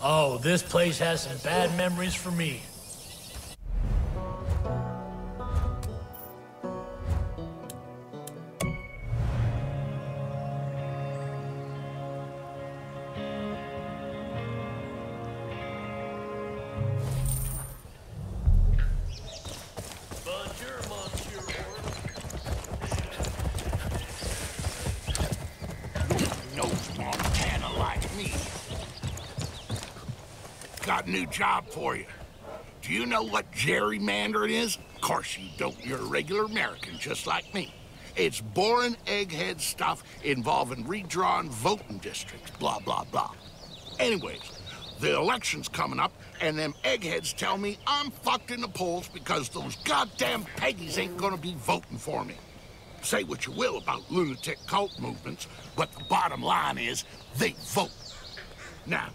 Oh, this place has some bad memories for me. New job for you. Do you know what gerrymandering is? Of course you don't. You're a regular American, just like me. It's boring egghead stuff involving redrawn voting districts, blah, blah, blah. Anyways, the election's coming up, and them eggheads tell me I'm fucked in the polls because those goddamn Peggies ain't gonna be voting for me. Say what you will about lunatic cult movements, but the bottom line is they vote. Now,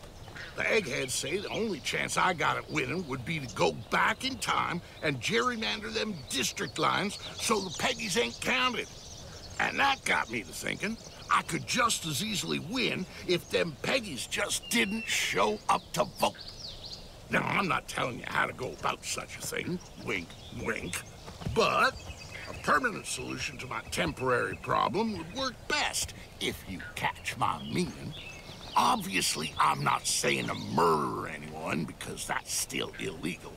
the eggheads say the only chance I got at winning would be to go back in time and gerrymander them district lines so the Peggies ain't counted. And that got me to thinking I could just as easily win if them Peggies just didn't show up to vote. Now, I'm not telling you how to go about such a thing, wink, wink, but a permanent solution to my temporary problem would work best, if you catch my meaning. Obviously, I'm not saying to murder anyone because that's still illegal.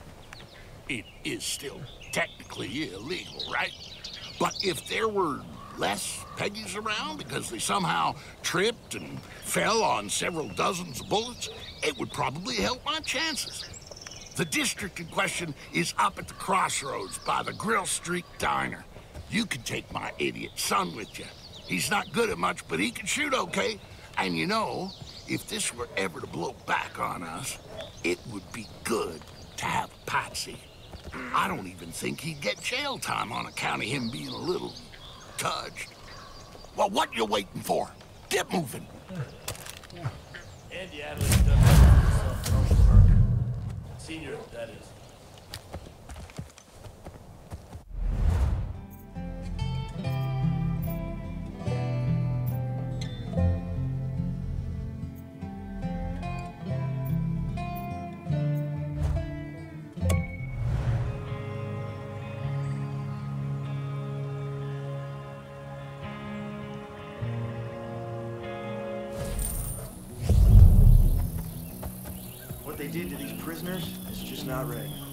It is still technically illegal, right? But if there were less Peggies around because they somehow tripped and fell on several dozens of bullets, it would probably help my chances. The district in question is up at the crossroads by the Grill Street Diner. You can take my idiot son with you. He's not good at much, but he can shoot okay. And you know, if this were ever to blow back on us, it would be good to have Patsy. I don't even think he'd get jail time on account of him being a little touched. Well, what you waiting for? Get moving. Andy Senior, that is. Prisoners is just not right.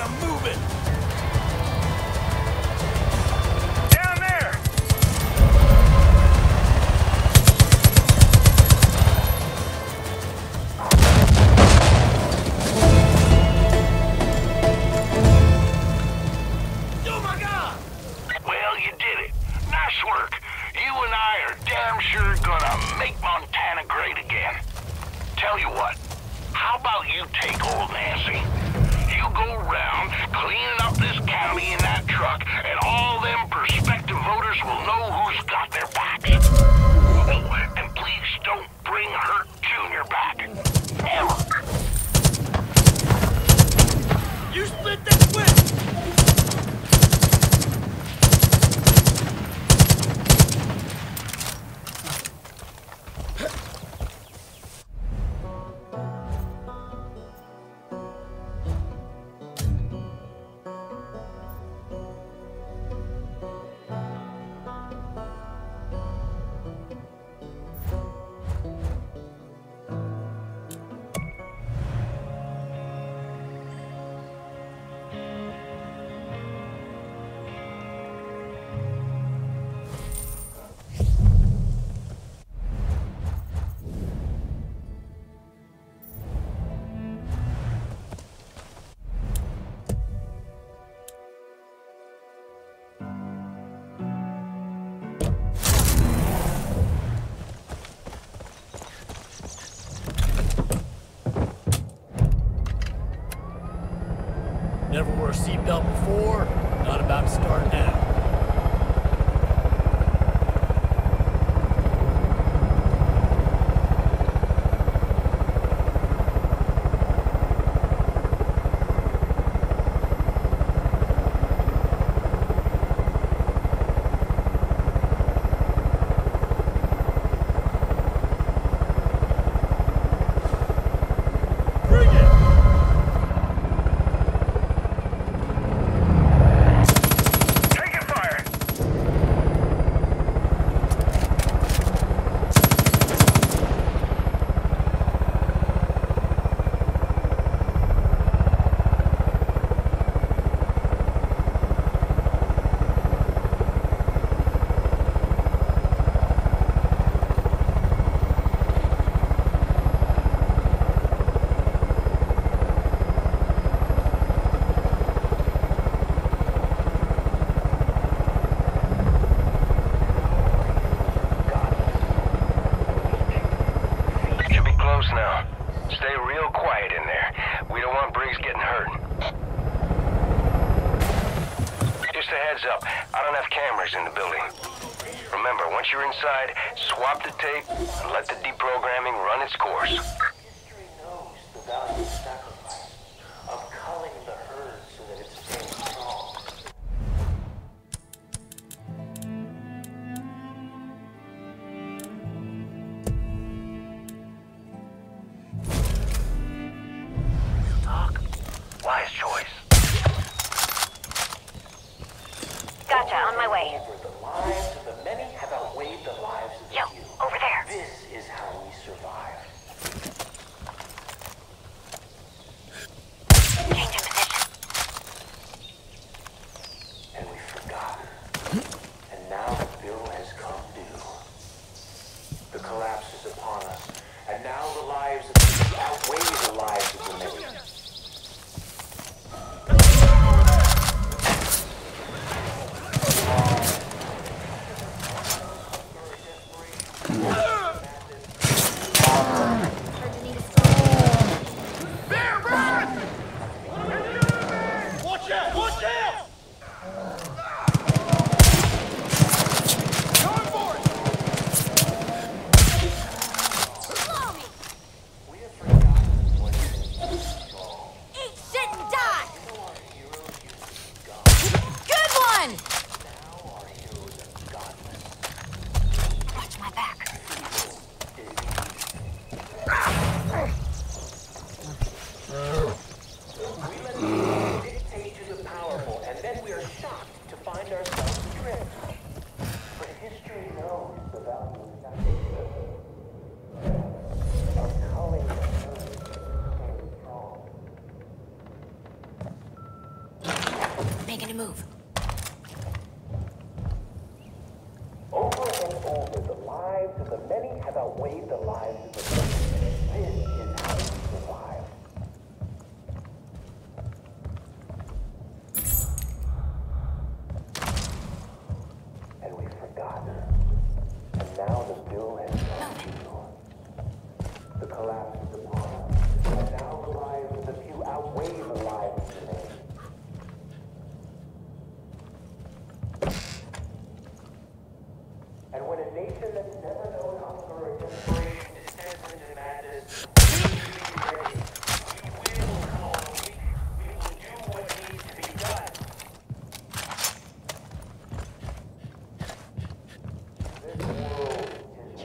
I'm moving! know who's got it? four. Not about to start now. está.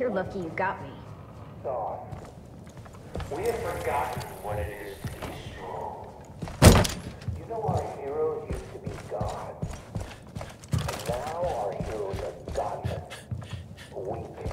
You're lucky you got me. Thought. We have forgotten what it is to be strong. You know our heroes used to be gods. And now our heroes are godless, weak,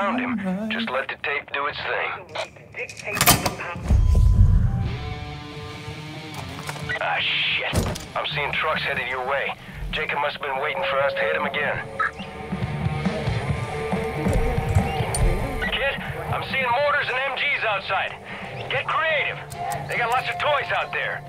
found him. Right. Just let the tape do its thing. Ah, shit. I'm seeing trucks headed your way. Jacob must have been waiting for us to hit him again. Kid, I'm seeing mortars and MGs outside. Get creative. They got lots of toys out there.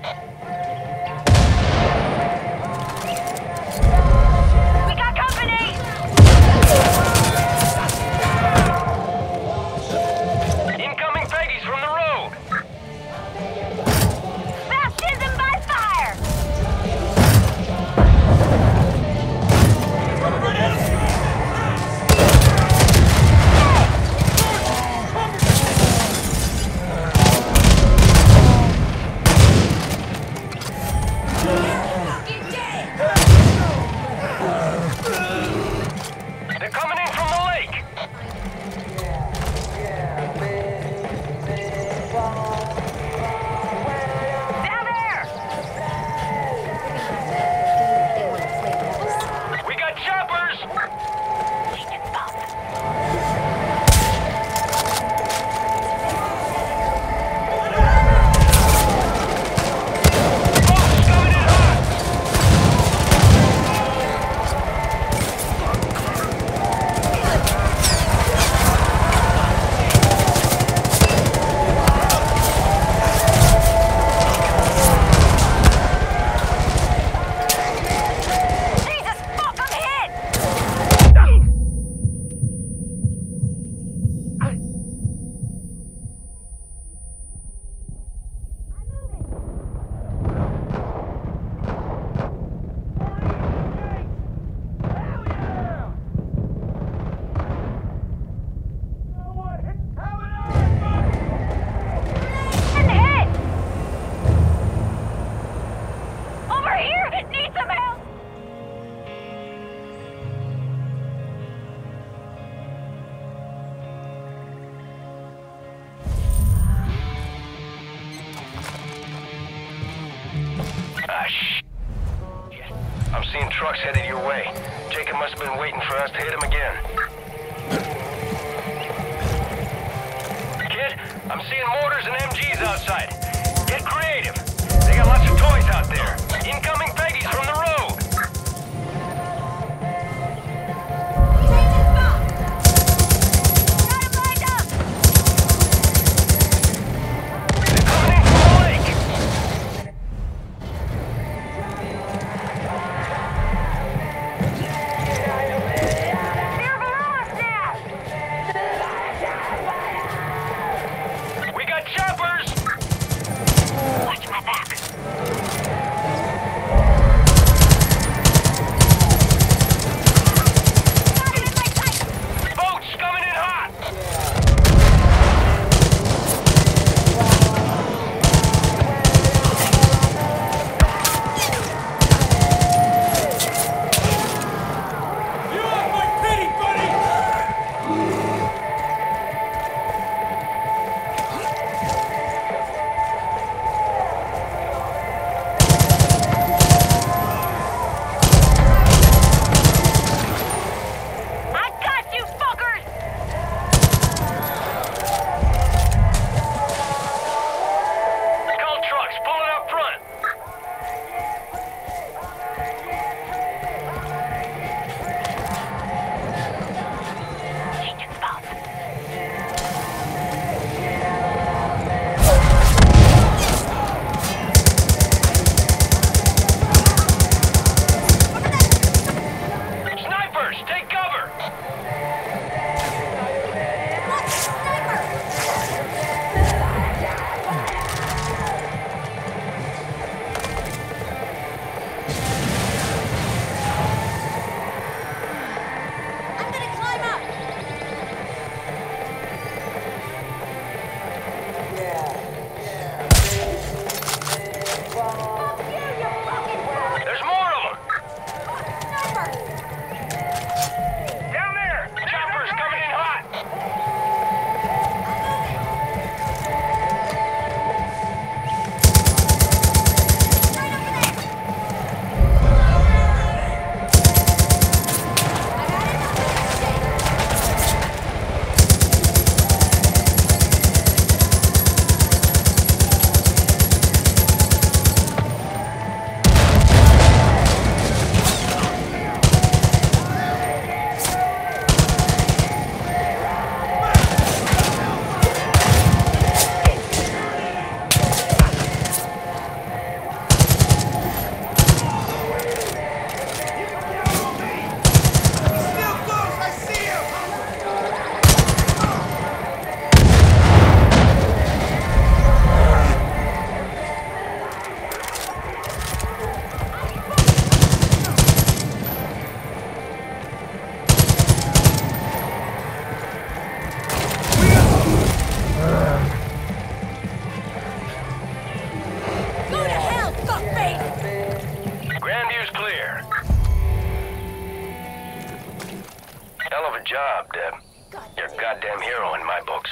You're a goddamn hero in my books.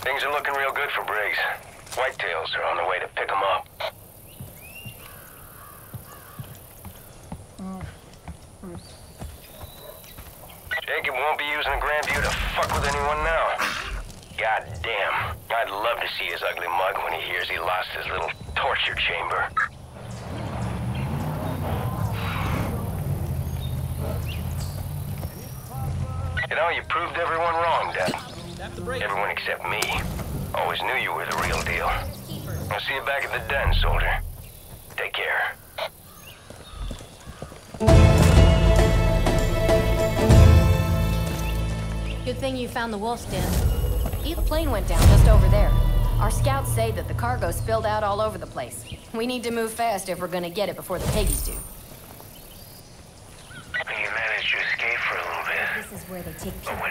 Things are looking real good for Briggs. Whitetails are on the way to pick him up. Jacob won't be using Grandview to fuck with anyone now. God damn. I'd love to see his ugly mug when he hears he lost his little torture chamber. You know, you proved everyone wrong, Dad. Everyone except me. Always knew you were the real deal. I'll see you back at the den, soldier. Take care. Good thing you found the wolf's den. The plane went down just over there. Our scouts say that the cargo spilled out all over the place. We need to move fast if we're gonna get it before the piggies do. You managed to escape for a little bit. This is